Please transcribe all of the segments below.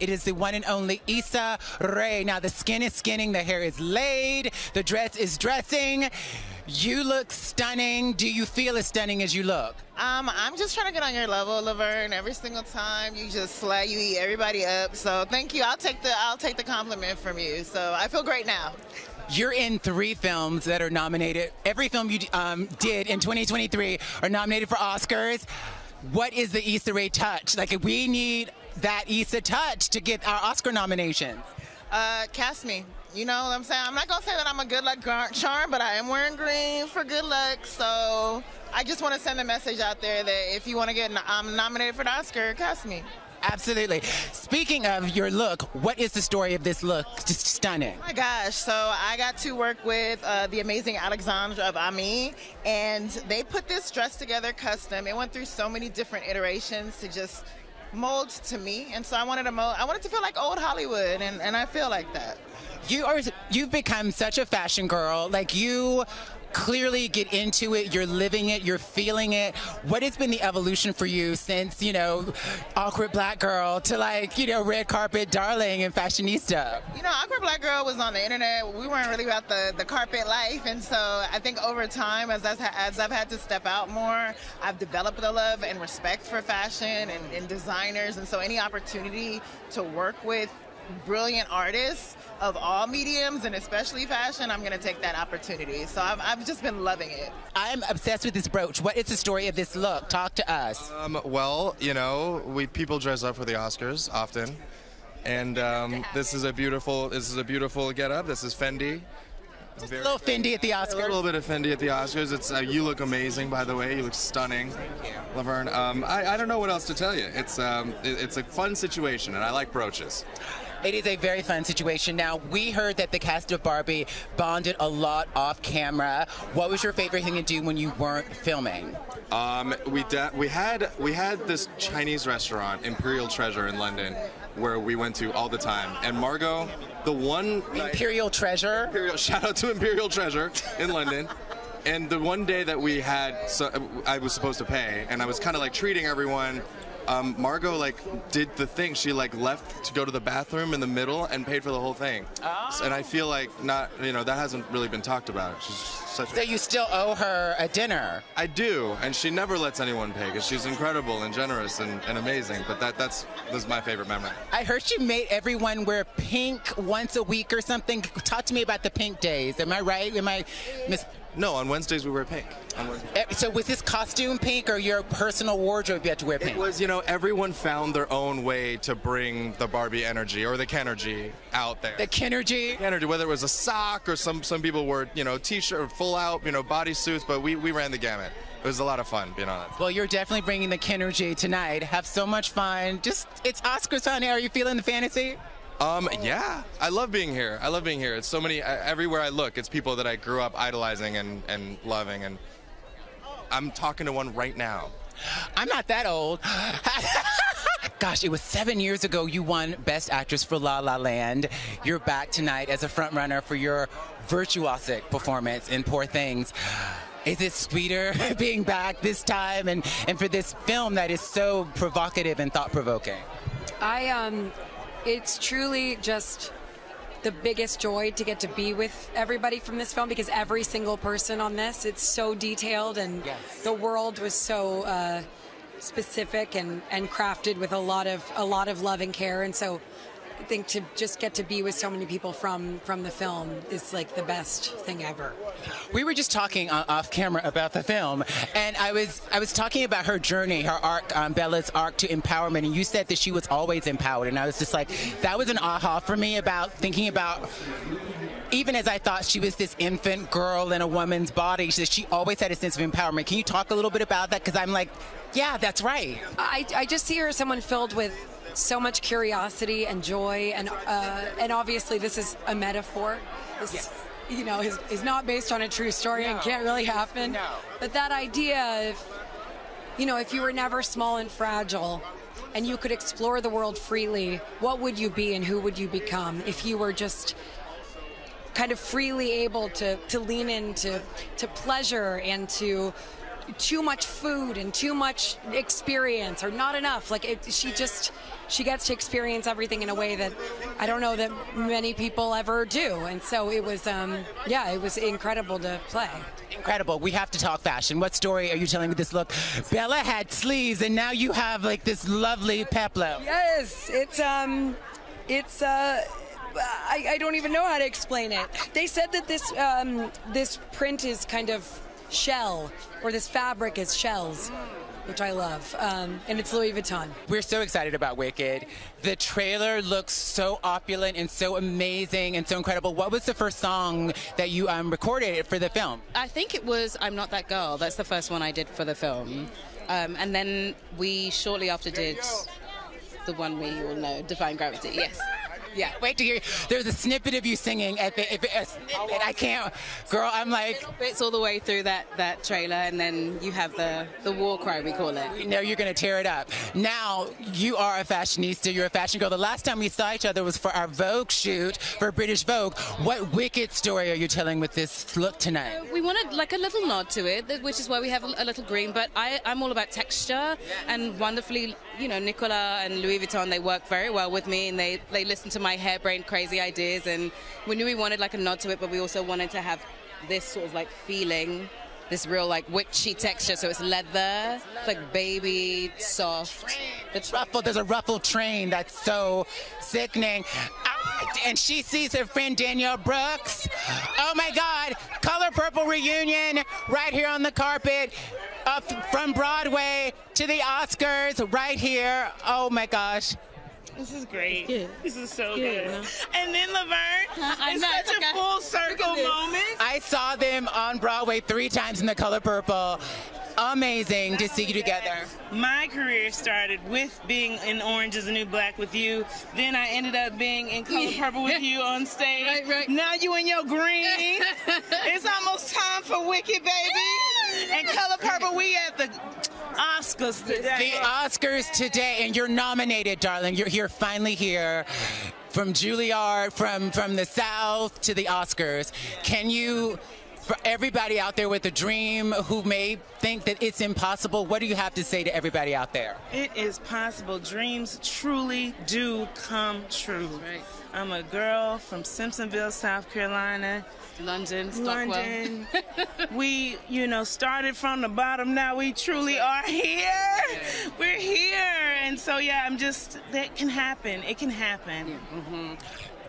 It is the one and only Issa Rae. Now, the skin is skinning, the hair is laid, the dress is dressing. You look stunning. Do you feel as stunning as you look? Um, I'm just trying to get on your level, Laverne. Every single time you just slay, you eat everybody up. So thank you. I'll take the I'll take the compliment from you. So I feel great now. You're in three films that are nominated. Every film you um, did in 2023 are nominated for Oscars. What is the Issa Rae touch? Like, we need that Issa touch to get our Oscar nominations. Uh, cast me. You know what I'm saying? I'm not gonna say that I'm a good luck charm, but I am wearing green for good luck. So I just want to send a message out there that if you want to get um, nominated for the Oscar, cast me. Absolutely. Speaking of your look, what is the story of this look? Just stunning. Oh my gosh. So I got to work with uh, the amazing Alexandra of Ami, and they put this dress together custom. It went through so many different iterations to just mold to me. And so I wanted to mold, I wanted to feel like old Hollywood, and, and I feel like that. You are, you've become such a fashion girl. Like you clearly get into it, you're living it, you're feeling it. What has been the evolution for you since, you know, awkward black girl to like, you know, red carpet darling and fashionista? You know, awkward black girl was on the internet. We weren't really about the, the carpet life. And so I think over time, as, I've, as I've had to step out more, I've developed a love and respect for fashion and, and designers. And so any opportunity to work with brilliant artists of all mediums and especially fashion, I'm going to take that opportunity. So I've, I've, just been loving it. I'm obsessed with this brooch. What is the story of this look? Talk to us. Um, well, you know, we people dress up for the Oscars often, and um, this is a beautiful this is a beautiful get up. This is Fendi. Just a little Fendi at the Oscars. A little bit of Fendi at the Oscars. It's uh, you look amazing, by the way. You look stunning, Thank you. Laverne. Um, I, I, don't know what else to tell you. It's um, it, it's a fun situation, and I like brooches. It is a very fun situation. Now, we heard that the cast of Barbie bonded a lot off camera. What was your favorite thing to do when you weren't filming? Um, we we had we had this Chinese restaurant, Imperial Treasure in London, where we went to all the time. And Margot, the one Imperial Treasure. Imperial, shout out to Imperial Treasure in London. and the one day that we had, so I was supposed to pay, and I was kind of like treating everyone um, Margot like did the thing. She like left to go to the bathroom in the middle and paid for the whole thing. Oh. And I feel like not, you know, that hasn't really been talked about. She's such. So a, you still owe her a dinner. I do, and she never lets anyone pay because she's incredible and generous and, and amazing. But that that's that's my favorite memory. I heard she made everyone wear pink once a week or something. Talk to me about the pink days. Am I right? Am I miss? No, on Wednesdays we wear pink. Eh, so was this costume pink or your personal wardrobe you had to wear pink? It was, you know, everyone found their own way to bring the Barbie energy or the Kenergy out there. The Kenergy? Energy, whether it was a sock or some some people wore, you know, t-shirt, full out, you know, bodysuits, but we, we ran the gamut. It was a lot of fun being on it. Well, you're definitely bringing the Kenergy tonight. Have so much fun. Just, it's Oscars, honey. Are you feeling the fantasy? Um, yeah, I love being here. I love being here. It's so many, everywhere I look, it's people that I grew up idolizing and, and loving. And I'm talking to one right now. I'm not that old. Gosh, it was seven years ago you won Best Actress for La La Land. You're back tonight as a frontrunner for your virtuosic performance in Poor Things. Is it sweeter being back this time and, and for this film that is so provocative and thought provoking? I um it's truly just the biggest joy to get to be with everybody from this film because every single person on this it's so detailed and yes. the world was so uh, specific and, and crafted with a lot of a lot of love and care and so think to just get to be with so many people from from the film is like the best thing ever. We were just talking uh, off camera about the film, and I was I was talking about her journey, her arc, um, Bella's arc to empowerment, and you said that she was always empowered, and I was just like, that was an aha for me about thinking about even as I thought she was this infant girl in a woman's body, she, she always had a sense of empowerment. Can you talk a little bit about that? Because I'm like, yeah, that's right. I, I just see her as someone filled with so much curiosity and joy, and uh, and obviously this is a metaphor. This, yes. You know, is, is not based on a true story no. and can't really happen. No. But that idea of, you know, if you were never small and fragile, and you could explore the world freely, what would you be and who would you become if you were just kind of freely able to, to lean into to pleasure and to too much food and too much experience or not enough. Like it, she just she gets to experience everything in a way that I don't know that many people ever do. And so it was, um, yeah, it was incredible to play. Incredible. We have to talk fashion. What story are you telling with this look? Bella had sleeves, and now you have like this lovely peplum. Yes, it's um, it's uh. I, I don't even know how to explain it. They said that this um, this print is kind of shell, or this fabric is shells which I love. Um, and it's Louis Vuitton. We're so excited about Wicked. The trailer looks so opulent and so amazing and so incredible. What was the first song that you um, recorded for the film? I think it was I'm Not That Girl. That's the first one I did for the film. Um, and then we shortly after did the one we all know, Defying Gravity. Yes. Yeah, wait to hear. There's a snippet of you singing at the. If it, a snippet, I can't, girl. I'm like. It's all the way through that that trailer, and then you have the the war cry we call it. We know you're gonna tear it up. Now you are a fashionista. You're a fashion girl. The last time we saw each other was for our Vogue shoot for British Vogue. What wicked story are you telling with this look tonight? We wanted like a little nod to it, which is why we have a, a little green. But I, I'm all about texture, and wonderfully, you know, Nicolas and Louis Vuitton they work very well with me, and they they listen to my harebrained, crazy ideas. And we knew we wanted like a nod to it, but we also wanted to have this sort of like feeling, this real like witchy texture. So it's leather, it's like baby, soft. It's ruffled. There's a ruffled train that's so sickening. And she sees her friend Danielle Brooks. Oh my God! Color Purple reunion right here on the carpet. Uh, from Broadway to the Oscars right here. Oh my gosh. This is great. This is so good. good. And then Laverne, huh? it's such a full circle moment. I saw them on Broadway three times in the color purple. Amazing to see you together. My career started with being in Orange is the New Black with you. Then I ended up being in Color Purple with you on stage. Right, right. Now you in your green. it's almost time for Wicked, baby. and Color Purple, we at the Oscars today. The Oscars today, and you're nominated, darling. You're here, finally here. From Juilliard, from from the South to the Oscars. Can you for everybody out there with a dream who may think that it's impossible, what do you have to say to everybody out there? It is possible. Dreams truly do come true. Right. I'm a girl from Simpsonville, South Carolina. London, Stockwell. London. we, you know, started from the bottom. Now we truly are here. Yeah. We're here. And so, yeah, I'm just, that can happen. It can happen. Yeah. Mm-hmm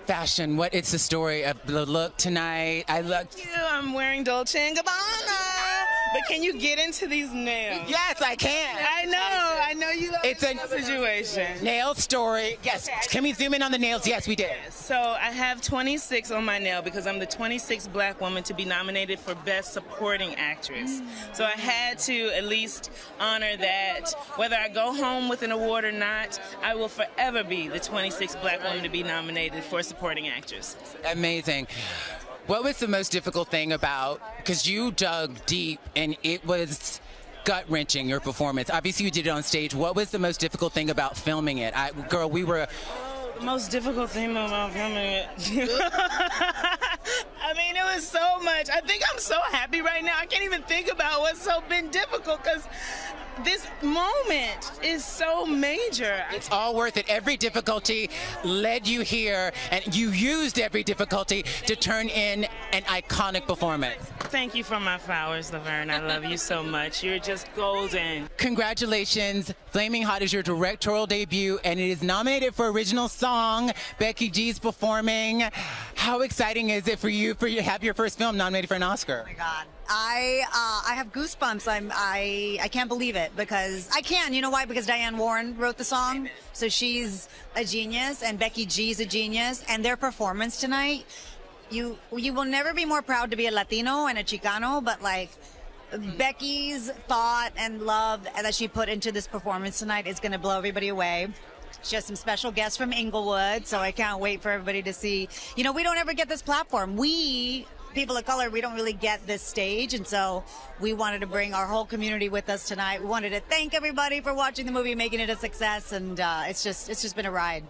fashion. What it's the story of the look tonight? I look. I'm wearing Dolce and Gabbana. But can you get into these nails? Yes, I can. I know. I know you love it's a situation. Nail story. Yes. Can we zoom in on the nails? Yes, we did. So I have 26 on my nail because I'm the 26th black woman to be nominated for Best Supporting Actress. So I had to at least honor that. Whether I go home with an award or not, I will forever be the 26th black woman to be nominated for Supporting Actress. Amazing. What was the most difficult thing about, because you dug deep and it was gut wrenching your performance. Obviously, you did it on stage. What was the most difficult thing about filming it? I, girl, we were. The most difficult thing about filming it. I mean, it was so much. I think I'm so happy right now. I can't even think about what's so been difficult because this moment is so major. It's all worth it. Every difficulty led you here, and you used every difficulty to turn in an iconic performance. Thank you for my flowers, Laverne. I love you so much. You're just golden. Congratulations. Flamin' Hot is your directorial debut, and it is nominated for original song. Becky G's performing. How exciting is it for you for you to have your first film nominated for an Oscar? Oh my God. I uh, I have goosebumps. I'm I I can't believe it because I can. You know why? Because Diane Warren wrote the song, so she's a genius, and Becky G's a genius, and their performance tonight. You you will never be more proud to be a Latino and a Chicano, but like. Becky's thought and love that she put into this performance tonight is going to blow everybody away. She has some special guests from Inglewood, so I can't wait for everybody to see. You know, we don't ever get this platform. We people of color, we don't really get this stage. And so we wanted to bring our whole community with us tonight. We wanted to thank everybody for watching the movie, making it a success. And uh, it's just, it's just been a ride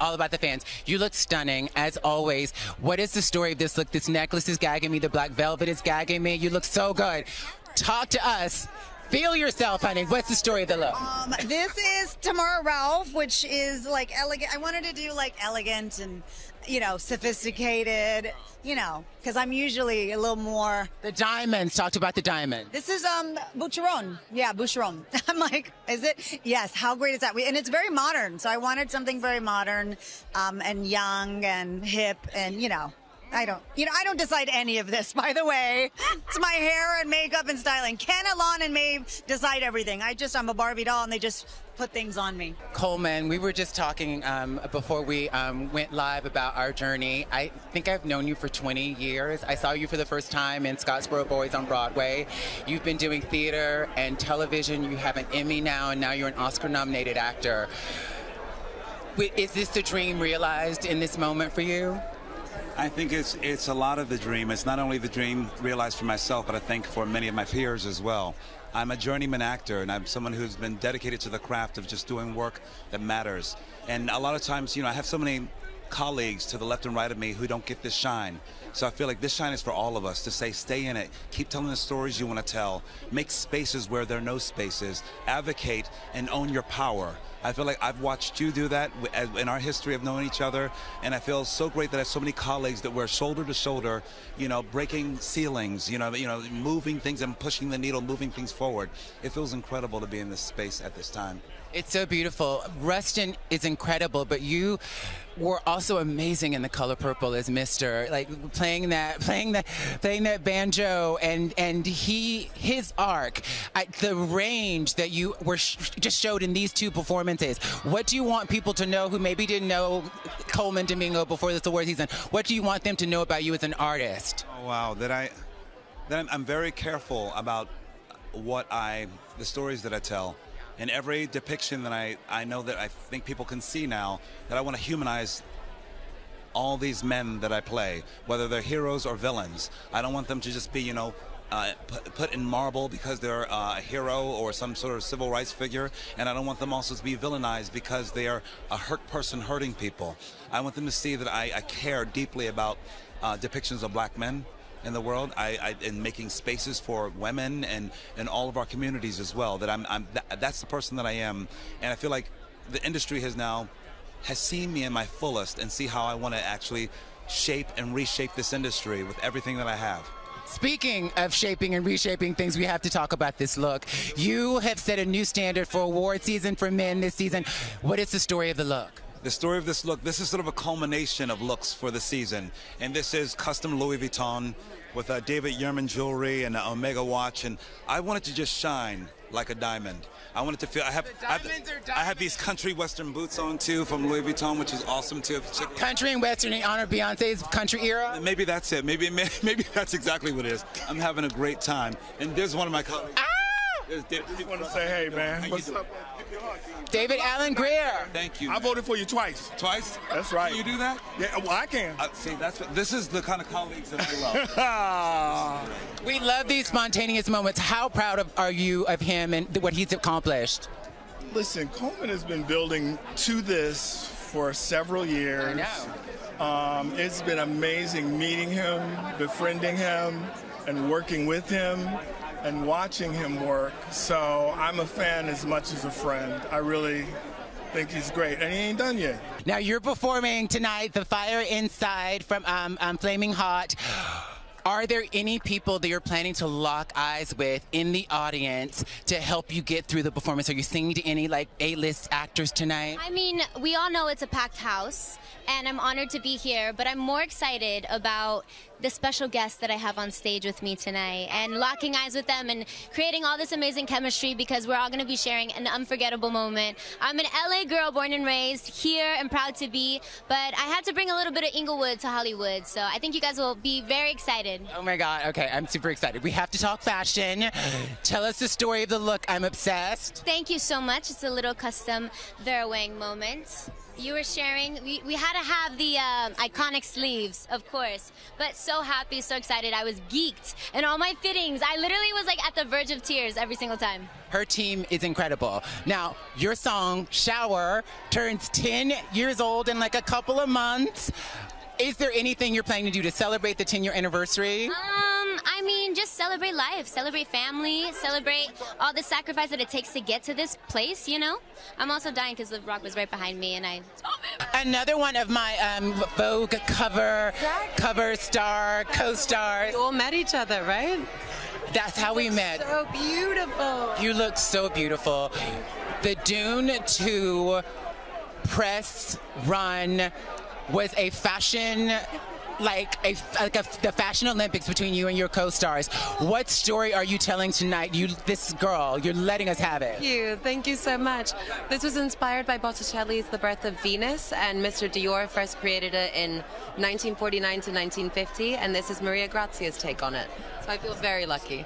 all about the fans. You look stunning, as always. What is the story of this look? This necklace is gagging me. The black velvet is gagging me. You look so good. talk to us. Feel yourself, honey. What's the story of the look? Um, this is Tamara Ralph, which is like elegant. I wanted to do like elegant and, you know, sophisticated, you know, because I'm usually a little more. The diamonds. Talked about the diamond. This is um Boucheron. Yeah, Boucheron. I'm like, is it? Yes. How great is that? We, and it's very modern. So I wanted something very modern, um, and young and hip, and you know, I don't, you know, I don't decide any of this, by the way. It's my hair and makeup and styling. Ken, Alon, and Maeve decide everything. I just, I'm a Barbie doll and they just put things on me. Colman, we were just talking um, before we um, went live about our journey. I think I've known you for 20 years. I saw you for the first time in Scottsboro Boys on Broadway. You've been doing theater and television. You have an Emmy now, and now you're an Oscar nominated actor. Is this the dream realized in this moment for you? I think it's it's a lot of the dream. It's not only the dream realized for myself, but I think for many of my peers as well. I'm a journeyman actor, and I'm someone who's been dedicated to the craft of just doing work that matters. And a lot of times, you know, I have so many colleagues to the left and right of me who don't get this shine. So I feel like this shine is for all of us to say, stay in it, keep telling the stories you want to tell, make spaces where there are no spaces, advocate and own your power. I feel like I've watched you do that in our history of knowing each other, and I feel so great that I have so many colleagues that we're shoulder to shoulder, you know, breaking ceilings, you know, you know, moving things and pushing the needle, moving things forward. It feels incredible to be in this space at this time. It's so beautiful. Rustin is incredible, but you were also amazing in the color purple as Mister, like playing that, playing that, playing that banjo, and and he his arc, I, the range that you were sh- just showed in these two performances. What do you want people to know who maybe didn't know Colman Domingo before this award season? What do you want them to know about you as an artist? Oh wow, that I, that I'm, I'm very careful about what I, the stories that I tell in every depiction that I, I know that I think people can see now, that I want to humanize all these men that I play, whether they're heroes or villains. I don't want them to just be, you know, uh, put, put, in marble because they're uh, a hero or some sort of civil rights figure, and I don't want them also to be villainized because they are a hurt person hurting people. I want them to see that I, I care deeply about uh, depictions of black men in the world. I, I in making spaces for women and in all of our communities as well. That I'm, I'm that, that's the person that I am, and I feel like the industry has now has seen me in my fullest and see how I want to actually shape and reshape this industry with everything that I have. Speaking of shaping and reshaping things, we have to talk about this look. You have set a new standard for award season for men this season. What is the story of the look? The story of this look, this is sort of a culmination of looks for the season. And this is custom Louis Vuitton with uh, David Yurman jewelry and uh, Omega watch. And I wanted it to just shine like a diamond. I wanted to feel. I have. I have, I have, these country western boots on too from Louis Vuitton, which is awesome too. Country and western in honor of Beyonce's country era. Maybe that's it. Maybe maybe that's exactly what it is. I'm having a great time. And there's one of my colleagues. Ah! Just want to say, hey man, what's up? David Alan Grier. Thank you. I voted for you twice. Twice? That's right. Can you do that? Yeah, well, I can. Uh, see, that's what, this is the kind of colleagues that I love. we love these spontaneous moments. How proud of, are you of him and what he's accomplished? Listen, Colman has been building to this for several years. I know. Um, it's been amazing meeting him, befriending him, and working with him and watching him work. So I'm a fan as much as a friend. I really think he's great, and he ain't done yet. Now you're performing tonight, "The Fire Inside" from um, um, Flamin' Hot. Are there any people that you're planning to lock eyes with in the audience to help you get through the performance? Are you singing to any like A-list actors tonight? I mean, we all know it's a packed house, and I'm honored to be here, but I'm more excited about the special guests that I have on stage with me tonight and locking eyes with them and creating all this amazing chemistry because we're all going to be sharing an unforgettable moment. I'm an LA girl born and raised here and proud to be, but I had to bring a little bit of Inglewood to Hollywood, so I think you guys will be very excited. Oh my God. Okay, I'm super excited. We have to talk fashion. Tell us the story of the look. I'm obsessed. Thank you so much. It's a little custom Vera Wang moment you were sharing. We, we had to have the uh, iconic sleeves, of course. But so happy, so excited. I was geeked. And all my fittings, I literally was like at the verge of tears every single time. Her team is incredible. Now, your song, Shower, turns 10 years old in like a couple of months. Is there anything you're planning to do to celebrate the 10 year anniversary? Um, mean, just celebrate life, celebrate family, celebrate all the sacrifice that it takes to get to this place, you know? I'm also dying because The Rock was right behind me and I. Another one of my um, Vogue cover cover star co-stars. We all met each other, right? That's how we met. So beautiful. You look so beautiful. The Dune 2 press run was a fashion like a like a, the fashion Olympics between you and your co-stars. What story are you telling tonight? You, this girl, you're letting us have it. Thank you. Thank you so much. This was inspired by Botticelli's The Birth of Venus, and Mr. Dior first created it in 1949 to 1950, and this is Maria Grazia's take on it. So I feel very lucky.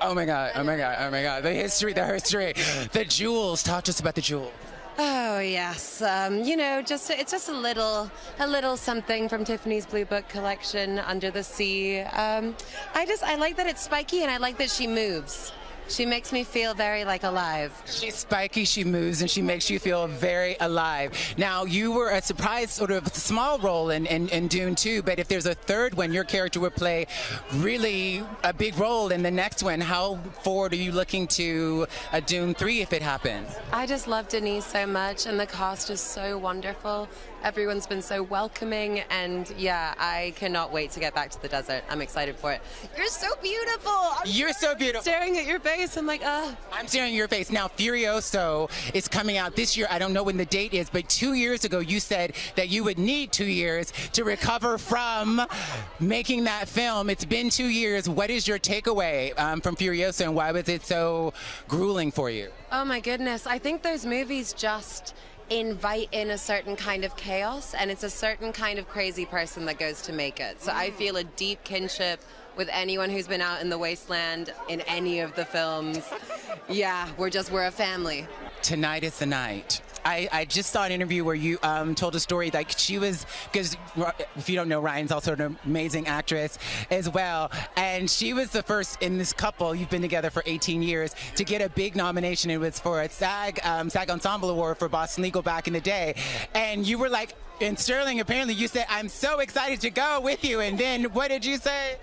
Oh my god! Oh my god! Oh my god! The history, the history, the jewels. Talk to us about the jewels. Oh yes, um, you know, just it's just a little, a little something from Tiffany's Blue Book collection, Under the Sea. Um, I just I like that it's spiky, and I like that she moves. She makes me feel very like alive. She's spiky, she moves, and she makes you feel very alive. Now, you were a surprise, sort of small role in, in, in Dune 2, but if there's a third one, your character would play really a big role in the next one. How forward are you looking to a Dune 3 if it happens? I just love Denis so much, and the cast is so wonderful. Everyone's been so welcoming, and yeah, I cannot wait to get back to the desert. I'm excited for it. You're so beautiful. I'm You're so beautiful. staring at your face. I'm like, ah. I'm staring at your face. Now, Furiosa is coming out this year. I don't know when the date is, but two years ago, you said that you would need two years to recover from making that film. It's been two years. What is your takeaway um, from Furiosa, and why was it so grueling for you? Oh my goodness. I think those movies just invite in a certain kind of chaos and it's a certain kind of crazy person that goes to make it. So I feel a deep kinship with anyone who's been out in the wasteland in any of the films. Yeah, we're just we're a family. Tonight is the night. I, I just saw an interview where you um, told a story like she was because if you don't know Ryan's also an amazing actress as well and she was the first in this couple you've been together for 18 years to get a big nomination it was for a SAG um, SAG Ensemble Award for Boston Legal back in the day and you were like in Sterling apparently you said I'm so excited to go with you and then what did you say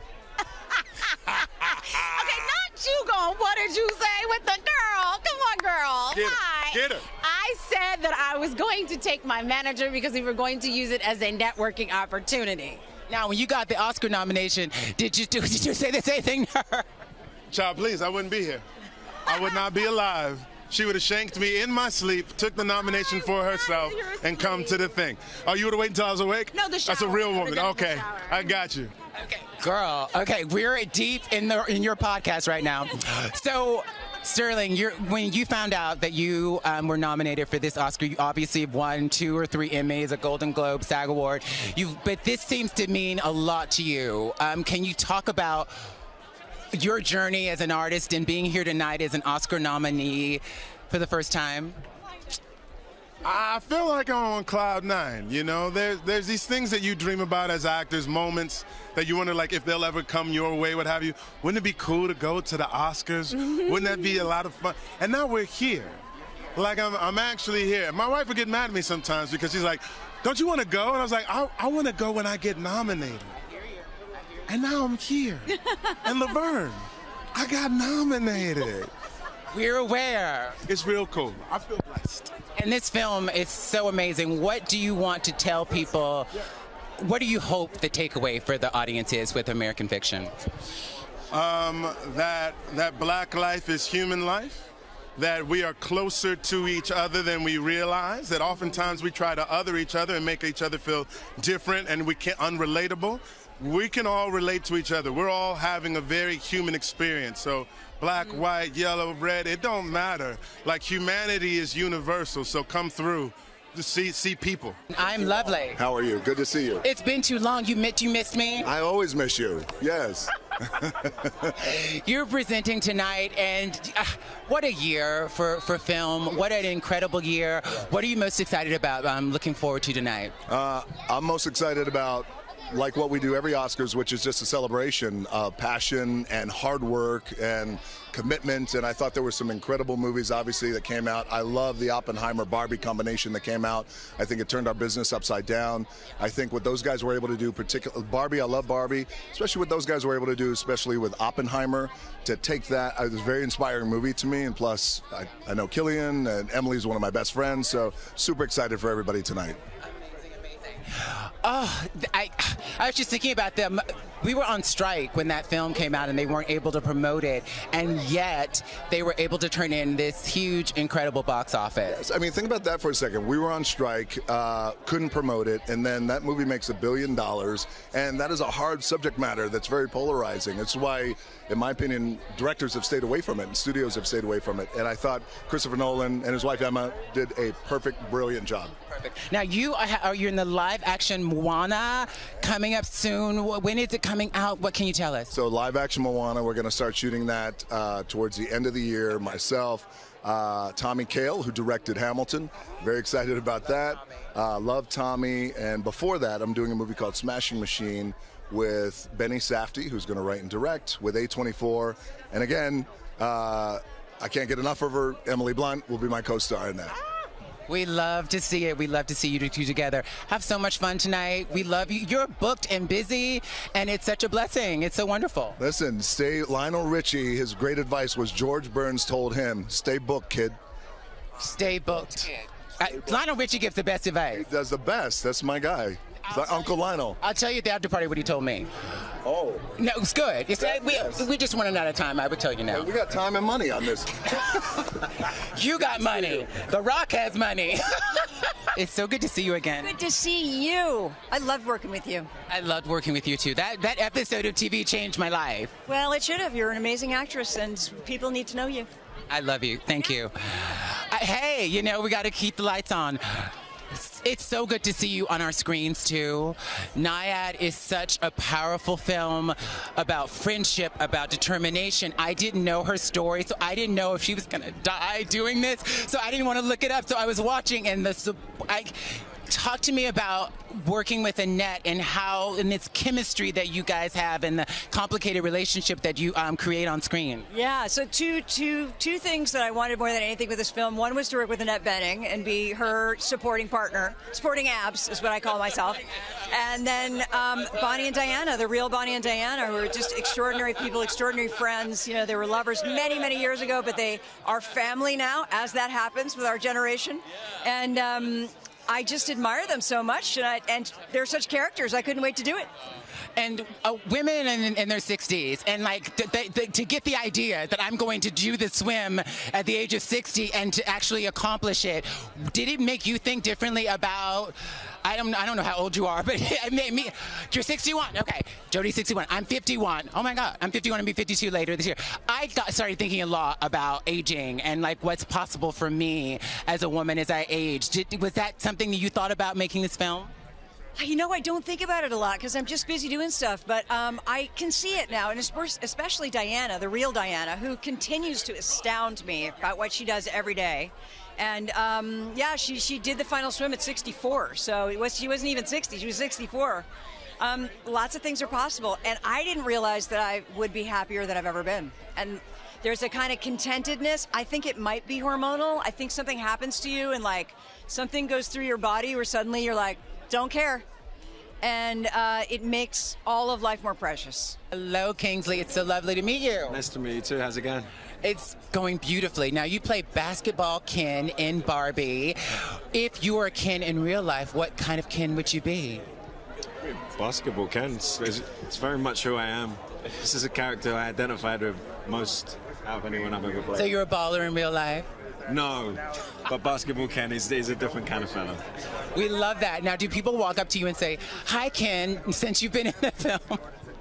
Okay, not you going, what did you say with the girl? Come on, girl. Get her. Hi. Get her. I said that I was going to take my manager because we were going to use it as a networking opportunity. now when you got the Oscar nomination did you do, did you say the same thing to her Child, please, I wouldn't be here. I would not be alive. She would have shanked me in my sleep, took the nomination for herself, and come to the thing. Oh, you would have waited until I was awake? No, the That's a real woman. Okay, I got you. Girl, okay, we're deep in the in your podcast right now. So, Sterling, when you found out that you um, were nominated for this Oscar, you obviously won two or three Emmys, a Golden Globe, SAG Award. You, but this seems to mean a lot to you. Um, can you talk about your journey as an artist and being here tonight as an Oscar nominee for the first time? I feel like I'm on cloud nine. You know, there's there's these things that you dream about as actors, moments that you wonder like if they'll ever come your way, what have you. Wouldn't it be cool to go to the Oscars? Mm-hmm. Wouldn't that be a lot of fun? And now we're here. Like I'm, I'm actually here. My wife would get mad at me sometimes because she's like, "Don't you want to go?" And I was like, "I, I want to go when I get nominated." And now I'm here. and Laverne, I got nominated. We're aware. It's real cool. I feel blessed. And this film is so amazing. What do you want to tell people? What do you hope the takeaway for the audience is with American Fiction? um, that that black life is human life, that we are closer to each other than we realize, that oftentimes we try to other each other and make each other feel different and we can't unrelatable. We can all relate to each other. We're all having a very human experience. So black, white, yellow, red, it don't matter. Like humanity is universal. So come through to see see people. I'm lovely. How are you? Good to see you. It's been too long. You met you missed me. I always miss you. Yes. You're presenting tonight, and uh, what a year for, for film. What an incredible year. What are you most excited about? I'm looking forward to tonight. Uh, I'm most excited about like what we do every Oscars, which is just a celebration of passion and hard work and commitment. And I thought there were some incredible movies, obviously, that came out. I love the Oppenheimer Barbie combination that came out. I think it turned our business upside down. I think what those guys were able to do, particularly Barbie, I love Barbie, especially what those guys were able to do, especially with Oppenheimer, to take that. It was a very inspiring movie to me. And plus, I, I know Cillian and Emily's one of my best friends. So super excited for everybody tonight. Oh, I, I was just thinking about them. We were on strike when that film came out and they weren't able to promote it, and yet they were able to turn in this huge, incredible box office. I mean, think about that for a second. We were on strike, uh, couldn't promote it, and then that movie makes a billion dollars, and that is a hard subject matter that's very polarizing. It's why, in my opinion, directors have stayed away from it and studios have stayed away from it. And I thought Christopher Nolan and his wife Emma did a perfect, brilliant job. Perfect. Now you are, are you in the live action Moana coming up soon? When is it coming out? What can you tell us? So live action Moana, we're going to start shooting that uh, towards the end of the year. Myself, uh, Tommy Kail, who directed Hamilton, very excited about that. Uh, love Tommy, and before that, I'm doing a movie called Smashing Machine with Benny Safdie, who's going to write and direct with A24. And again, uh, I can't get enough of her. Emily Blunt will be my co-star in that. We love to see it. We love to see you two together. Have so much fun tonight. We love you. You're booked and busy, and it's such a blessing. It's so wonderful. Listen, stay. Lionel Richie, his great advice was George Burns told him, "Stay booked, kid." Stay booked. Uh, Lionel Richie gives the best advice. He does the best. That's my guy. It's Uncle Lionel. I'll tell you at the after party what he told me. Oh. No, it's good. It's, uh, we, we just running out of time. I would tell you now. We got time and money on this. you got money. The Rock has money. it's so good to see you again. Good to see you. I loved working with you. I loved working with you too. That that episode of TV changed my life. Well, it should have. You're an amazing actress, and people need to know you. I love you. Thank you. Uh, hey, you know we got to keep the lights on. It's so good to see you on our screens too. Nyad is such a powerful film about friendship, about determination. I didn't know her story, so I didn't know if she was gonna die doing this. So I didn't want to look it up. So I was watching, and the I talk to me about working with Annette and how and its chemistry that you guys have and the complicated relationship that you um, create on screen. Yeah, so two two two things that I wanted more than anything with this film. One was to work with Annette Bening and be her supporting partner, supporting abs is what I call myself, and then um, Bonnie and Diana, the real Bonnie and Diana, who are just extraordinary people, extraordinary friends. You know, they were lovers many many years ago, but they are family now, as that happens with our generation, and. Um, I just admire them so much, and, I, and they're such characters. I couldn't wait to do it and uh, women in, in, their 60s, and like th- th- to get the idea that I'm going to do the swim at the age of 60 and to actually accomplish it, did it make you think differently about? I don't, I don't know how old you are, but me. You're 61. Okay, Jodie's 61. I'm 51. Oh my God, I'm 51 and be 52 later this year. I got started thinking a lot about aging and like what's possible for me as a woman as I age. Did, was that something that you thought about making this film? You know, I don't think about it a lot because I'm just busy doing stuff, but um, I can see it now, and especially Diana, the real Diana, who continues to astound me about what she does every day. And um, yeah, she, she did the final swim at 64, so it was, she wasn't even 60, she was 64. Um, lots of things are possible, and I didn't realize that I would be happier than I've ever been. And there's a kind of contentedness. I think it might be hormonal. I think something happens to you, and like something goes through your body where suddenly you're like, don't care. And uh, it makes all of life more precious. Hello, Kingsley. It's so lovely to meet you. Nice to meet you too. How's it going? It's going beautifully. Now, you play basketball Ken in Barbie. If you were a Ken in real life, what kind of Ken would you be? Basketball Ken. It's, it's very much who I am. This is a character I identified with most out of anyone I've ever played. So you're a baller in real life? No, but basketball Ken is, is a different kind of fellow. We love that. Now, do people walk up to you and say, "Hi, Ken," since you've been in the film?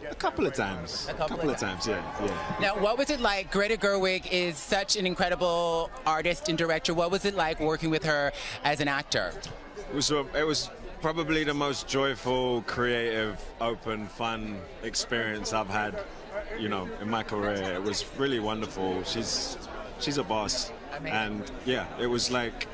A couple of times. A couple, couple of, times. times, yeah, yeah. Now, what was it like? Greta Gerwig is such an incredible artist and director. What was it like working with her as an actor? It was, uh, it was probably the most joyful, creative, open, fun experience I've had, you know, in my career. It was really wonderful. She's she's a boss, and yeah, it was like,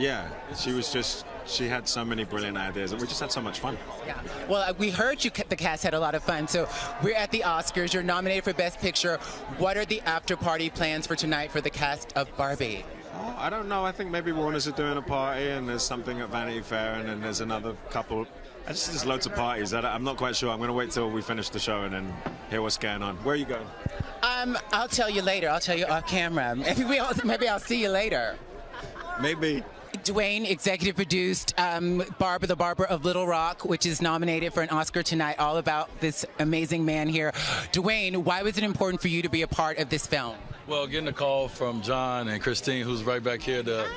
yeah, she was just she had so many brilliant ideas, and we just had so much fun. Yeah. Well, uh, we heard you. The cast had a lot of fun. So we're at the Oscars. You're nominated for Best Picture. What are the after party plans for tonight for the cast of Barbie? Oh, I don't know. I think maybe Warner's are doing a party, and there's something at Vanity Fair, and then there's another couple. I just there's loads of parties. I am not quite sure. I'm going to wait till we finish the show and then hear what's going on. Where are you going? Um, I'll tell you later. I'll tell you off camera. Maybe, maybe I'll see you later. Maybe. Dwayne executive produced um, Barbara the Barber of Little Rock, which is nominated for an Oscar tonight, all about this amazing man here. Dwayne, why was it important for you to be a part of this film? Well, getting a call from John and Christine, who's right back here, the,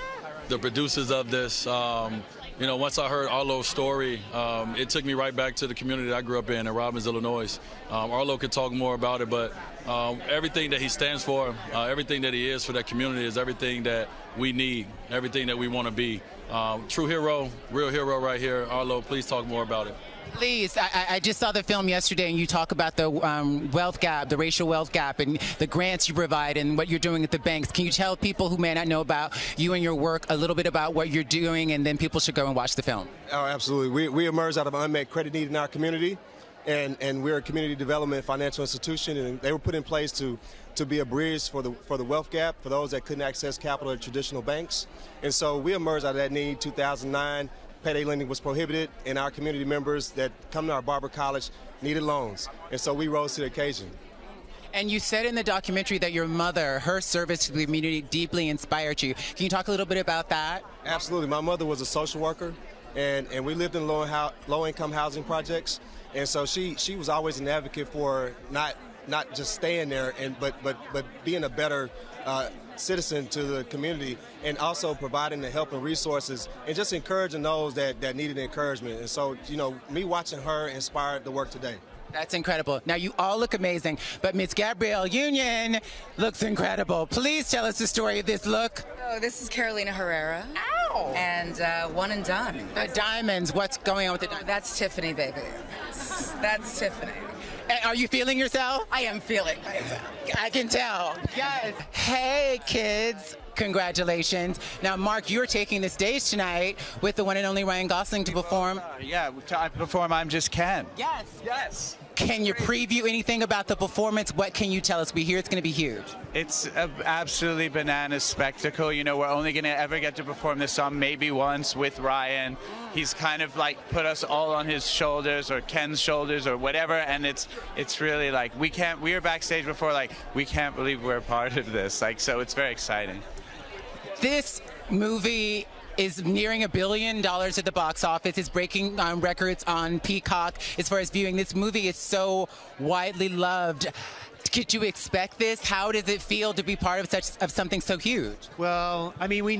the producers of this. Um, you know, once I heard Arlo's story, um, it took me right back to the community I grew up in, in Robbins, Illinois. Um, Arlo could talk more about it, but um, everything that he stands for, uh, everything that he is for that community is everything that we need, everything that we want to be. Um, true hero, real hero right here. Arlo, please talk more about it. Please, I, I, just saw the film yesterday, and you talk about the um, wealth gap, the racial wealth gap, and the grants you provide, and what you're doing at the banks. Can you tell people who may not know about you and your work a little bit about what you're doing, and then people should go and watch the film? Oh, absolutely. We, we emerged out of unmet credit need in our community, and, and we're a community development financial institution, and they were put in place to to be a bridge for the for the wealth gap for those that couldn't access capital at traditional banks. And so we emerged out of that need 2009 payday lending was prohibited, and our community members that come to our Barber College needed loans. And so we rose to the occasion. And you said in the documentary that your mother, her service to the community deeply inspired you. Can you talk a little bit about that? Absolutely. My mother was a social worker, and, and we lived in low, low income housing projects. And so she, she was always an advocate for not not just staying there and but but but being a better uh, citizen to the community and also providing the help and resources and just encouraging those that, that needed encouragement. And so, you know, me watching her inspired the work today. That's incredible. Now, you all look amazing, but Miss Gabrielle Union looks incredible. Please tell us the story of this look. Oh, this is Carolina Herrera. Ow! And uh, one and done. The diamonds. What's going on with the diamonds? That's Tiffany, baby. That's Tiffany. Are you feeling yourself? I am feeling myself. I can tell. Yes. Hey, kids. Congratulations. Now, Mark, you're taking the stage tonight with the one and only Ryan Gosling to perform. Uh, yeah, I perform I'm Just Ken. Yes. Yes. Can you preview anything about the performance? What can you tell us? We hear it's going to be huge. It's an absolutely bananas spectacle. You know, we're only going to ever get to perform this song maybe once with Ryan. He's kind of like put us all on his shoulders or Ken's shoulders or whatever, and it's it's really like we can't. We were backstage before, like we can't believe we're a part of this. Like, so it's very exciting. This movie is nearing a billion dollars at the box office. It's breaking um, records on Peacock as far as viewing. This movie is so widely loved. Did you expect this? How does it feel to be part of such of something so huge? Well, I mean, we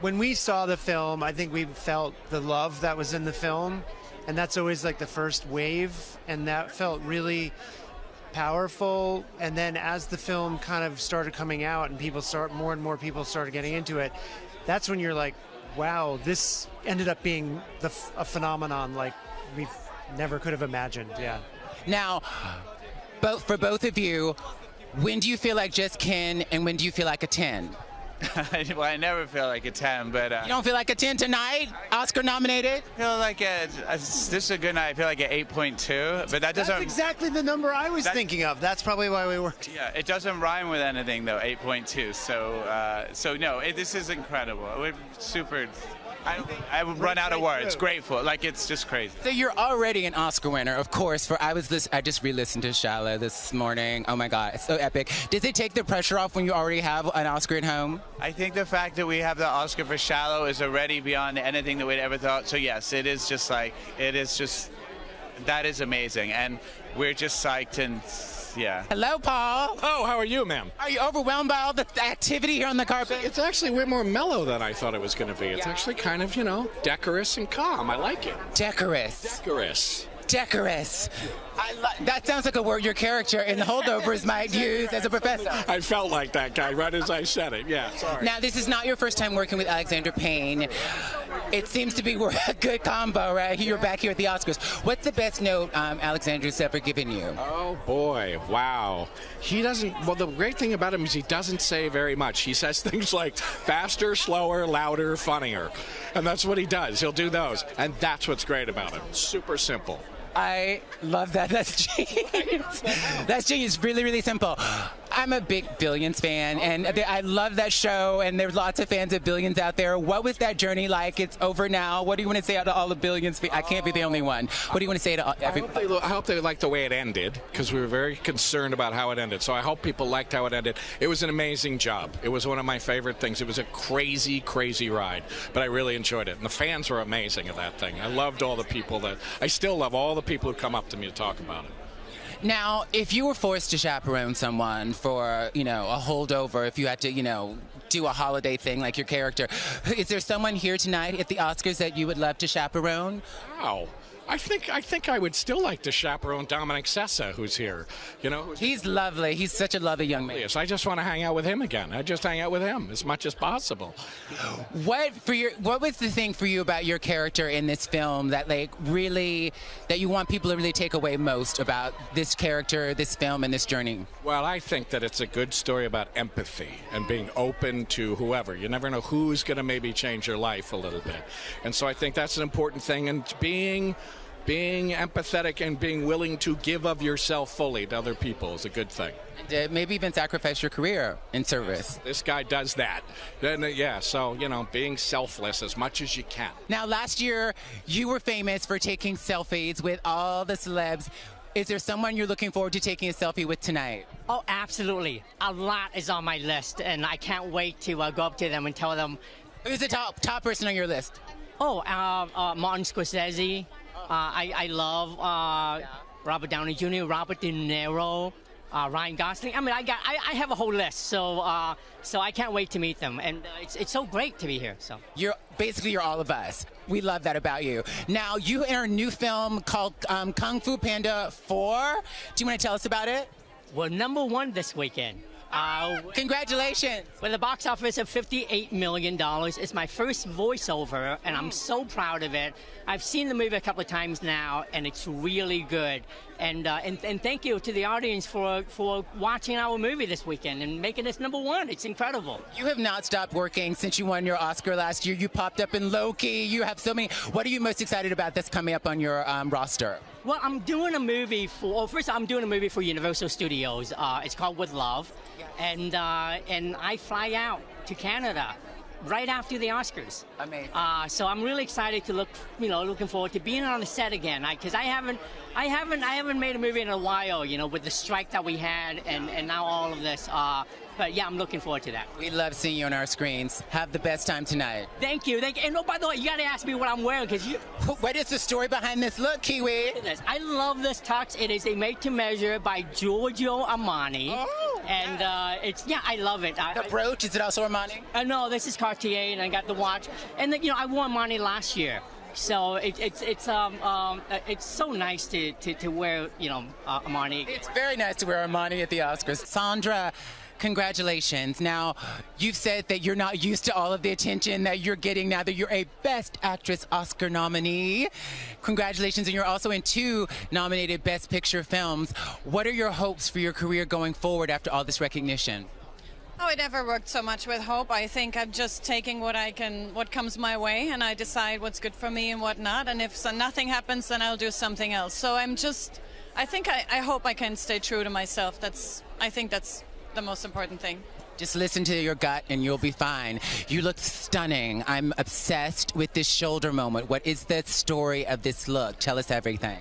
when we saw the film, I think we felt the love that was in the film, and that's always like the first wave, and that felt really powerful. And then as the film kind of started coming out, and people start more and more people started getting into it, that's when you're like, wow, this ended up being the, a phenomenon like we never could have imagined. Yeah. Now, both for both of you, when do you feel like just Ken, and when do you feel like a ten? well, I never feel like a 10, but. Uh, you don't feel like a 10 tonight? Oscar nominated? I feel like a, a, this is a good night. I feel like an 8.2, but that doesn't. That's exactly the number I was that, thinking of. That's probably why we worked. Yeah, it doesn't rhyme with anything, though, 8.2. So, uh, so no, it, this is incredible. We're super I, I would run out of words. Grateful, like it's just crazy. So you're already an Oscar winner, of course. For I was this, I just re-listened to Shallow this morning. Oh my God, it's so epic. Does it take the pressure off when you already have an Oscar at home? I think the fact that we have the Oscar for Shallow is already beyond anything that we'd ever thought. So yes, it is just like it is just that is amazing, and we're just psyched and yeah. Hello, Paul. Oh, how are you, ma'am? Are you overwhelmed by all the activity here on the carpet? It's actually way more mellow than I thought it was going to be. It's yeah. actually kind of, you know, decorous and calm. I like it. Decorous. Decorous. Decorous. Li- that sounds like a word your character in the holdovers might use as a professor. I felt like that guy right as I said it. Yeah. Sorry. Now, this is not your first time working with Alexander Payne. It seems to be a good combo, right? You're back here at the Oscars. What's the best note um, Alexander's ever given you? Oh boy, wow. He doesn't. Well, the great thing about him is he doesn't say very much. He says things like faster, slower, louder, funnier, and that's what he does. He'll do those, and that's what's great about him. Super simple. I love that. That's genius. That's genius. Really, really simple. I'm a big Billions fan, and I love that show. And there's lots of fans of Billions out there. What was that journey like? It's over now. What do you want to say to all the Billions? I can't be the only one. What do you want to say to everybody? I hope they, I hope they like the way it ended because we were very concerned about how it ended. So I hope people liked how it ended. It was an amazing job. It was one of my favorite things. It was a crazy, crazy ride, but I really enjoyed it. And the fans were amazing of that thing. I loved all the people that I still love all the people who come up to me to talk about it. Now, if you were forced to chaperone someone for, you know, a holdover, if you had to, you know, do a holiday thing like your character, is there someone here tonight at the Oscars that you would love to chaperone? Wow. I think I think I would still like to chaperone Dominic Sessa, who's here. You know, he's lovely. He's such a lovely young man. Yes, I just want to hang out with him again. I just hang out with him as much as possible. What for your? What was the thing for you about your character in this film that like really that you want people to really take away most about this character, this film, and this journey? Well, I think that it's a good story about empathy and being open to whoever. You never know who's going to maybe change your life a little bit, and so I think that's an important thing. And being being empathetic and being willing to give of yourself fully to other people is a good thing. And uh, maybe even sacrifice your career in service. This guy does that. Then, uh, yeah, so, you know, being selfless as much as you can. Now, last year, you were famous for taking selfies with all the celebs. Is there someone you're looking forward to taking a selfie with tonight? Oh, absolutely. A lot is on my list, and I can't wait to uh, go up to them and tell them. Who's the top top person on your list? Oh, uh, uh, Martin Scorsese. Uh, I, I love uh, Robert Downey Jr., Robert De Niro, uh, Ryan Gosling. I mean, I got I, I have a whole list, so uh, so I can't wait to meet them, and uh, it's it's so great to be here. So you're basically you're all of us. We love that about you. Now you in a new film called um, Kung Fu Panda Four. Do you want to tell us about it? We're number one this weekend. Uh, Congratulations! With a box office of $58 million. It's my first voiceover, and I'm so proud of it. I've seen the movie a couple of times now, and it's really good. And, uh, and, and thank you to the audience for, for watching our movie this weekend and making us number one. It's incredible. You have not stopped working since you won your Oscar last year. You popped up in Loki. You have so many. What are you most excited about that's coming up on your um, roster? Well, I'm doing a movie for. Well, first, I'm doing a movie for Universal Studios. Uh, it's called With Love, and uh, and I fly out to Canada right after the Oscars. Amazing. Uh, so I'm really excited to look, you know, looking forward to being on the set again. Because I, I, haven't, I haven't, I haven't made a movie in a while. You know, with the strike that we had, and and now all of this. Uh, but yeah, I'm looking forward to that. We love seeing you on our screens. Have the best time tonight. Thank you. Thank you. And oh, by the way, you got to ask me what I'm wearing because you. What is the story behind this look, Ke Huy? I love this tux. It is a made-to-measure by Giorgio Armani. Oh, and uh, it's yeah, I love it. The brooch is it also Armani? Uh, no, this is Cartier, and I got the watch. And the, you know, I wore Armani last year. So it, it's it's um, um it's so nice to, to, to wear you know uh, Armani. It's very nice to wear Armani at the Oscars. Sandra, congratulations. Now, you've said that you're not used to all of the attention that you're getting now that you're a Best Actress Oscar nominee. Congratulations, and you're also in two nominated Best Picture films. What are your hopes for your career going forward after all this recognition? Oh, I never worked so much with hope. I think I'm just taking what I can, what comes my way, and I decide what's good for me and what not. And if so, nothing happens, then I'll do something else. So I'm just, I think I, I hope I can stay true to myself. That's, I think that's the most important thing. Just listen to your gut and you'll be fine. You look stunning. I'm obsessed with this shoulder moment. What is the story of this look? Tell us everything.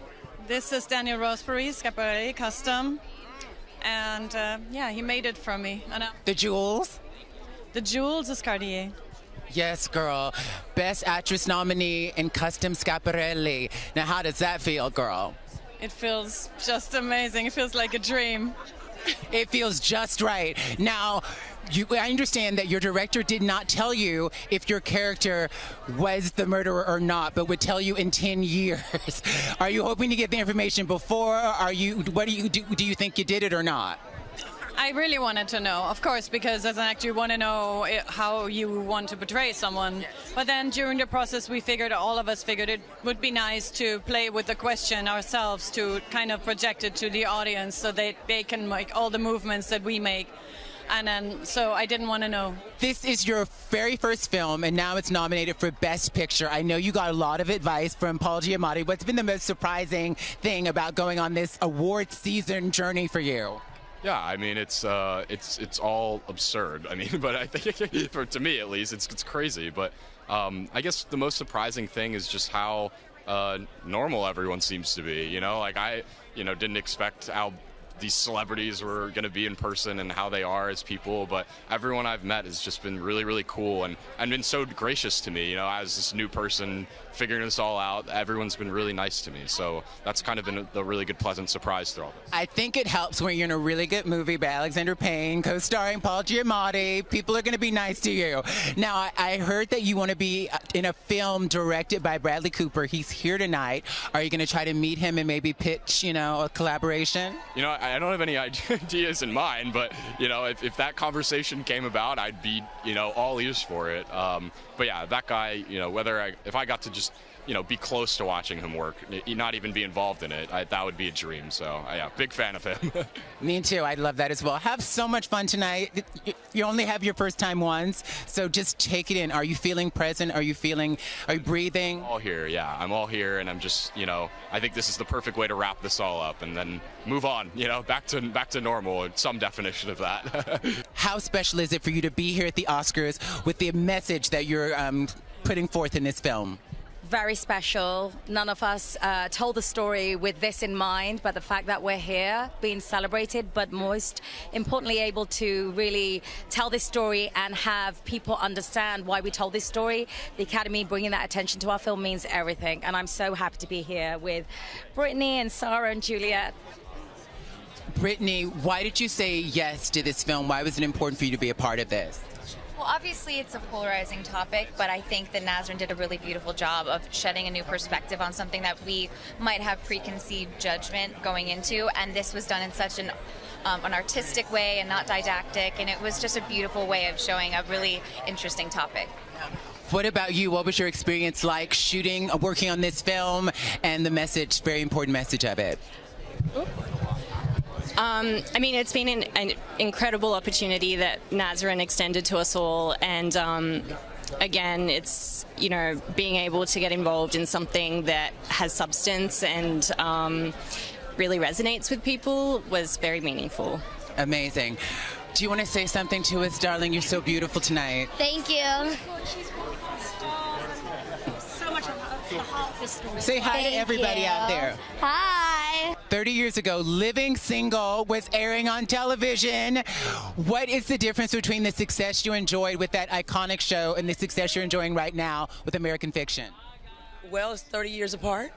This is Daniel Roseberry, Schiaparelli Custom. And uh, yeah, he made it for me. And, uh, The jewels? the jewels is Cartier. Yes, girl. Best Actress nominee in Custom Schiaparelli. Now, how does that feel, girl? It feels just amazing. It feels like a dream. It feels just right. Now, you, I understand that your director did not tell you if your character was the murderer or not, but would tell you in 10 years. Are you hoping to get the information before? Are you, what do you, do, do you think you did it or not? I really wanted to know, of course, because as an actor, you want to know eh, how you want to portray someone. But then during the process, we figured, all of us figured it would be nice to play with the question ourselves to kind of project it to the audience so that they can make all the movements that we make. And then, so I didn't want to know. This is your very first film, and now it's nominated for Best Picture. I know you got a lot of advice from Paul Giamatti. What's been the most surprising thing about going on this award season journey for you? Yeah, I mean it's uh, it's it's all absurd. I mean, but I think for to me at least, it's it's crazy. But um, I guess the most surprising thing is just how uh, normal everyone seems to be. You know, like I you know didn't expect how these celebrities were going to be in person and how they are as people. But everyone I've met has just been really really cool and and been so gracious to me. You know, as this new person figuring this all out, everyone's been really nice to me. So that's kind of been a, really good pleasant surprise through all this. I think it helps when you're in a really good movie by Alexander Payne, co-starring Paul Giamatti. People are going to be nice to you. Now, I, I heard that you want to be uh, in a film directed by Bradley Cooper. He's here tonight. Are you going to try to meet him and maybe pitch, you know, a collaboration? You know, I I don't have any ideas in mind, but you know, if, if that conversation came about, I'd be you know all ears for it. Um, but yeah, that guy, you know, whether I if I got to just you know be close to watching him work, not even be involved in it, I, that would be a dream. So uh, yeah, big fan of him. Me too. I'd love that as well. Have so much fun tonight. You- only have your first time once, so just take it in. Are you feeling present? Are you feeling? Are you breathing? all here, yeah, I'm all here, and I'm just you know, I think this is the perfect way to wrap this all up and then move on. You know, back to back to normal. Some definition of that. How special is it for you to be here at the Oscars with the message that you're um, putting forth in this film? Very special. None of us uh, told the story with this in mind, but the fact that we're here being celebrated, but most importantly, able to really tell this story and have people understand why we told this story. The Academy bringing that attention to our film means everything, and I'm so happy to be here with Brittany and Sarah and Juliet. Brittany, why did you say yes to this film? Why was it important for you to be a part of this? Well, obviously, it's a polarizing topic, but I think that Nazrin did a really beautiful job of shedding a new perspective on something that we might have preconceived judgment going into, and this was done in such an um, an artistic way and not didactic, and it was just a beautiful way of showing a really interesting topic. What about you? What was your experience like shooting, uh, working on this film, and the message, very important message of it? Um, I mean, it's been an, an incredible opportunity that Nazrin extended to us all, and um, again, it's you know being able to get involved in something that has substance and um, really resonates with people was very meaningful. Amazing. Do you want to say something to us, darling? You're so beautiful tonight. Thank you. So much of the heart of this story. Say hi to everybody you. out there. Hi. 30 years ago, Living Single was airing on television. What is the difference between the success you enjoyed with that iconic show and the success you're enjoying right now with American Fiction? Well, it's 30 years apart.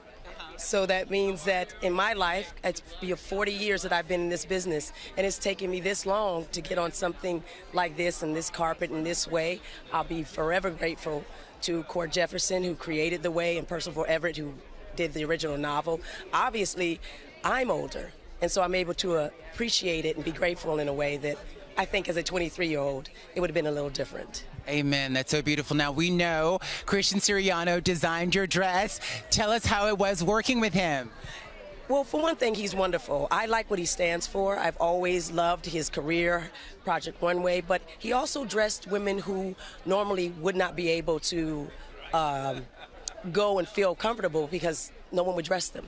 So that means that in my life, it's be 40 years that I've been in this business, and it's taken me this long to get on something like this and this carpet in this way. I'll be forever grateful to Cord Jefferson, who created The Way, and Percival Everett, who did the original novel. Obviously, I'm older, and so I'm able to uh, appreciate it and be grateful in a way that I think as a 23 year old, it would have been a little different. Amen. That's so beautiful. Now we know Christian Siriano designed your dress. Tell us how it was working with him. Well, for one thing, he's wonderful. I like what he stands for. I've always loved his career, Project Runway, but he also dressed women who normally would not be able to um, go and feel comfortable because no one would dress them.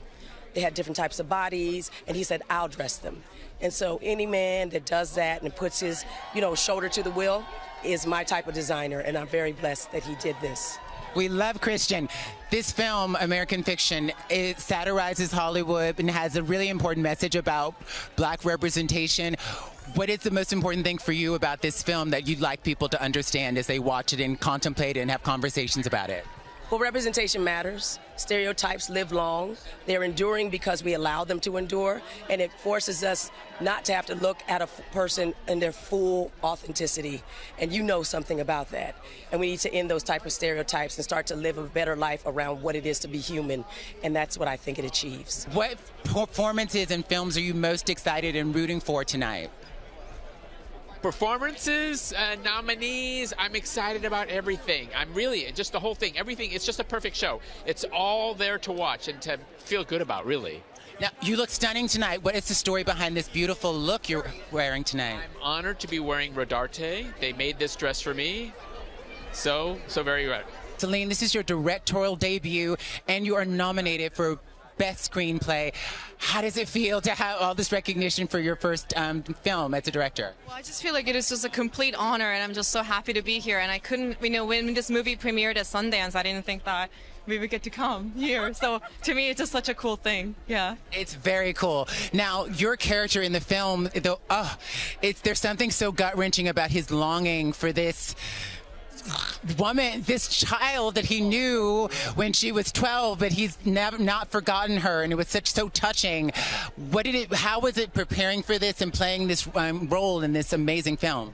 They had different types of bodies, and he said, I'll dress them. And so any man that does that and puts his, you know, shoulder to the wheel is my type of designer, and I'm very blessed that he did this. We love Christian. This film, American Fiction, it satirizes Hollywood and has a really important message about black representation. What is the most important thing for you about this film that you'd like people to understand as they watch it and contemplate it and have conversations about it? Well, representation matters. Stereotypes live long. They're enduring because we allow them to endure, and it forces us not to have to look at a person in their full authenticity. And you know something about that. And we need to end those type of stereotypes and start to live a better life around what it is to be human. And that's what I think it achieves. What performances and films are you most excited and rooting for tonight? Performances, uh, nominees. I'm excited about everything. I'm really just the whole thing. Everything. It's just a perfect show. It's all there to watch and to feel good about. Really. Now, you look stunning tonight. What is the story behind this beautiful look you're wearing tonight? I'm honored to be wearing Rodarte. They made this dress for me. So, so very good. Celine, this is your directorial debut, and you are nominated for Best Screenplay. How does it feel to have all this recognition for your first um, film as a director? Well, I just feel like it is just a complete honor, and I'm just so happy to be here. And I couldn't, you know, when this movie premiered at Sundance, I didn't think that we would get to come here. So to me, it's just such a cool thing. Yeah. It's very cool. Now, your character in the film, though, oh, it's there's something so gut wrenching about his longing for this woman, this child that he knew when she was 12, but he's never not forgotten her, and it was such so touching. What did it? How was it preparing for this and playing this um, role in this amazing film?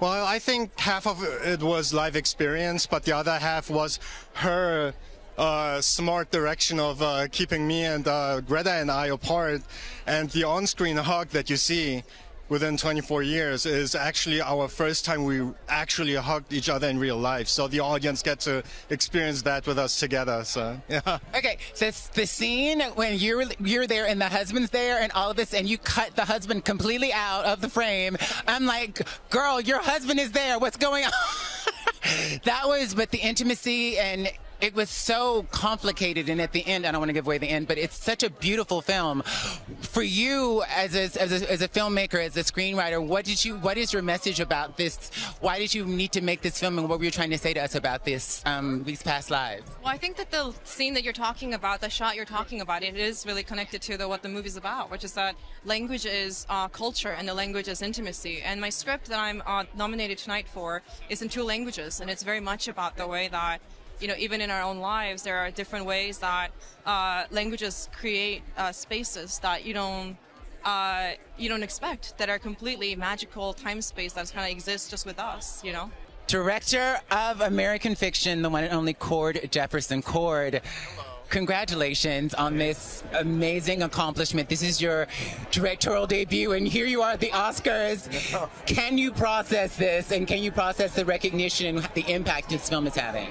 Well, I think half of it was live experience, but the other half was her uh, smart direction of uh, keeping me and uh, Greta and I apart, and the on-screen hug that you see within 24 years is actually our first time we actually hugged each other in real life. So the audience get to experience that with us together. So yeah. Okay, so it's the scene when you're you're there and the husband's there and all of this, and you cut the husband completely out of the frame. I'm like, girl, your husband is there. What's going on? that was, but the intimacy and it was so complicated and at the end i don't want to give away the end but it's such a beautiful film. For you as a, as a, as a filmmaker as a screenwriter what did you what is your message about this? Why did you need to make this film and what were you trying to say to us about this um, these past lives? Well i think that the scene that you're talking about the shot you're talking about it is really connected to the, what the movie's about which is that language is uh, culture and the language is intimacy. And my script that i'm uh, nominated tonight for is in two languages and it's very much about the way that you know, even in our own lives, there are different ways that uh, languages create uh, spaces that you don't uh, you don't expect that are completely magical time space that kind of exists just with us. You know. Director of American Fiction, the one and only Cord Jefferson. Cord. Congratulations on this amazing accomplishment. This is your directorial debut, and here you are at the Oscars. Can you process this, and can you process the recognition and the impact this film is having?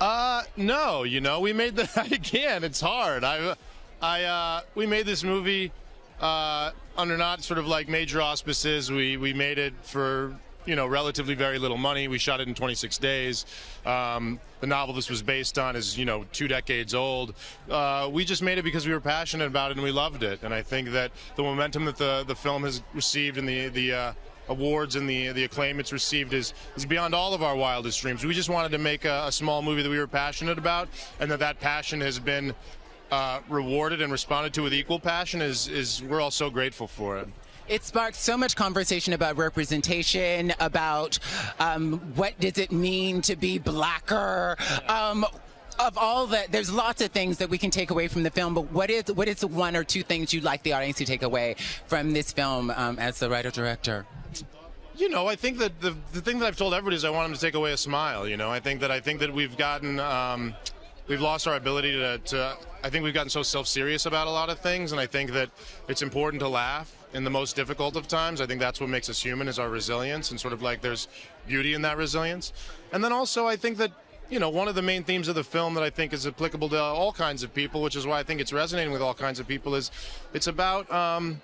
Uh, no, you know, we made the, again, it's hard. I, I, uh, we made this movie, uh, under not sort of like major auspices. We, we made it for, you know, relatively very little money. We shot it in 26 days. Um, the novel this was based on is, you know, two decades old. Uh, we just made it because we were passionate about it and we loved it. And I think that the momentum that the, the film has received and the, the, uh, awards and the the acclaim it's received is is beyond all of our wildest dreams. We just wanted to make a, a small movie that we were passionate about, and that that passion has been uh, rewarded and responded to with equal passion. Is is we're all so grateful for it. It sparked so much conversation about representation, about um, what does it mean to be blacker. Um, of all that, there's lots of things that we can take away from the film. But what is what is one or two things you'd like the audience to take away from this film um, as the writer director? you know, I think that the, the thing that I've told everybody is I want them to take away a smile. You know, I think that I think that we've gotten um, we've lost our ability to, to. I think we've gotten so self-serious about a lot of things, and I think that it's important to laugh in the most difficult of times. I think that's what makes us human is our resilience, and sort of like there's beauty in that resilience. And then also, I think that you know, one of the main themes of the film that I think is applicable to all kinds of people, which is why I think it's resonating with all kinds of people, is it's about um,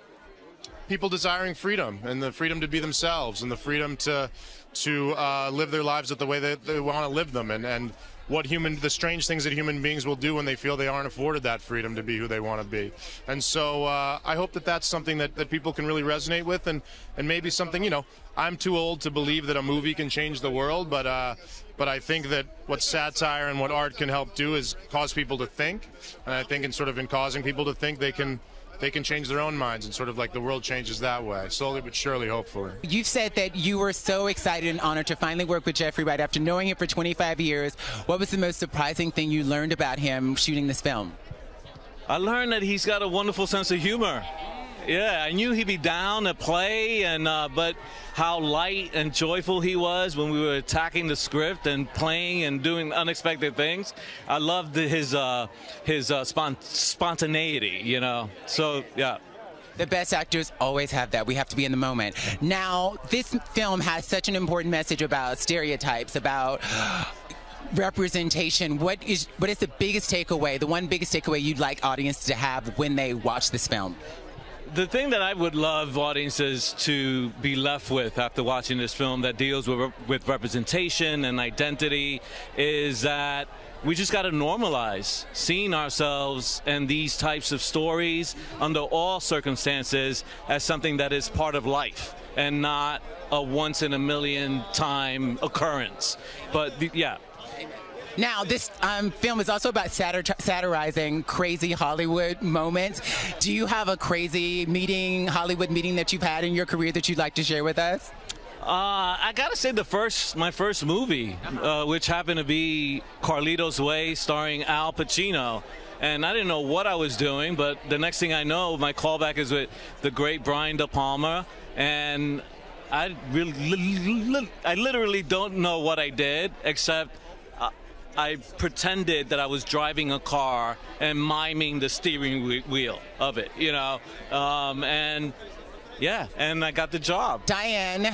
people desiring freedom and the freedom to be themselves and the freedom to to uh, live their lives the way that they want to live them and and what human the strange things that human beings will do when they feel they aren't afforded that freedom to be who they want to be. And so uh, i hope that that's something that, that people can really resonate with and and maybe something you know i'm too old to believe that a movie can change the world but uh, but I think that what satire and what art can help do is cause people to think, and I think in sort of in causing people to think, they can they can change their own minds and sort of like the world changes that way, slowly but surely, hopefully. You've said that you were so excited and honored to finally work with Jeffrey Wright after knowing him for 25 years. What was the most surprising thing you learned about him shooting this film? I learned that he's got a wonderful sense of humor. Yeah, I knew he'd be down to play, and uh, but how light and joyful he was when we were attacking the script and playing and doing unexpected things. I loved his uh, his uh, spont- spontaneity, you know. So yeah. The best actors always have that. We have to be in the moment. Now, this film has such an important message about stereotypes, about representation. What is what is the biggest takeaway? The one biggest takeaway you'd like audience to have when they watch this film? The thing that I would love audiences to be left with after watching this film that deals with, with representation and identity is that we just got to normalize seeing ourselves and these types of stories under all circumstances as something that is part of life and not a once in a million time occurrence. But yeah, Now, this um, film is also about satir- satirizing crazy Hollywood moments. Do you have a crazy meeting, Hollywood meeting that you've had in your career that you'd like to share with us? Uh, I gotta say the first, my first movie, uh, which happened to be Carlito's Way, starring Al Pacino. And I didn't know what I was doing, but the next thing I know, my callback is with the great Brian De Palma, and I really, I literally don't know what I did, except I pretended that I was driving a car and miming the steering wheel of it, you know, um, and yeah, and I got the job. Diane,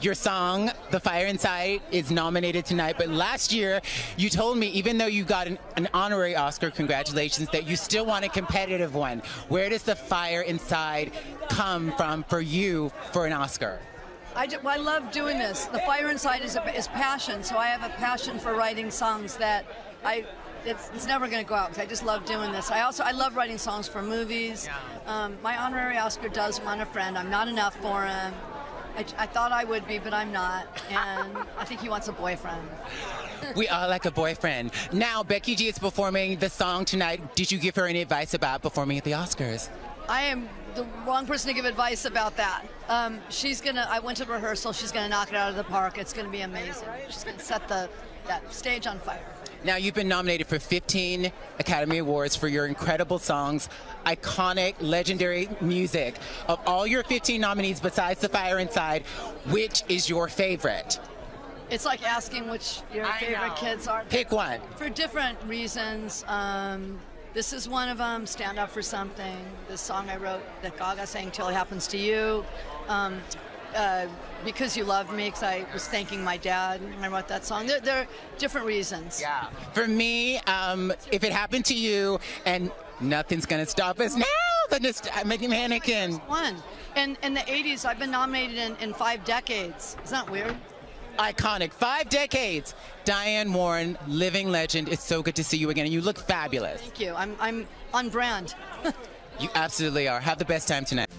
your song, The Fire Inside, is nominated tonight. But last year, you told me, even though you got an, an honorary Oscar, congratulations, that you still want a competitive one. Where does The Fire Inside come from for you for an Oscar? I, ju- I love doing this. The fire inside is, a, is passion, so I have a passion for writing songs that I. It's, it's never going to go out 'cause I just love doing this. I also I love writing songs for movies. Um, my honorary Oscar does want a friend. I'm not enough for him. I, I thought I would be, but I'm not. And I think he wants a boyfriend. We are like a boyfriend. Now, Becky G is performing the song tonight. Did you give her any advice about performing at the Oscars? I am the wrong person to give advice about that. Um, she's gonna. I went to rehearsal. She's gonna knock it out of the park. It's gonna be amazing. She's gonna set the that stage on fire. Now, you've been nominated for 15 Academy Awards for your incredible songs, iconic, legendary music. Of all your 15 nominees, besides The Fire Inside, which is your favorite? It's like asking which your favorite kids are. Pick one. For different reasons. Um, this is one of them. Stand up for something. This song I wrote that Gaga sang "Till It Happens to You." Um, uh, because you loved me, because I was thanking my dad. when I wrote that song. There, there are different reasons. Yeah. For me, um, if it happened to you and nothing's going to stop us now, then just I'm a mannequin. One. And in the 80s, I've been nominated in, in five decades. Isn't that weird? Iconic. Five decades. Diane Warren, living legend. It's so good to see you again. And you look fabulous. Thank you. I'm, I'm on brand. You absolutely are. Have the best time tonight.